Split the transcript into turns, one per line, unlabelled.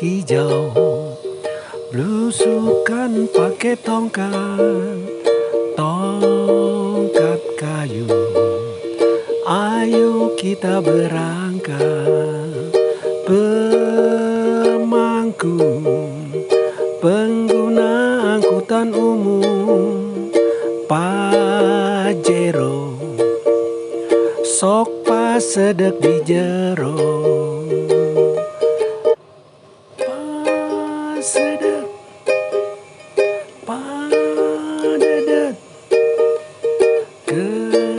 hijau. Blusukan pakai tongkat Tongkat kayu. Ayo kita berangkat Pemangku Pengguna angkutan umum Pajero Sok pas sedek di jero Pas sedek Padedet Ke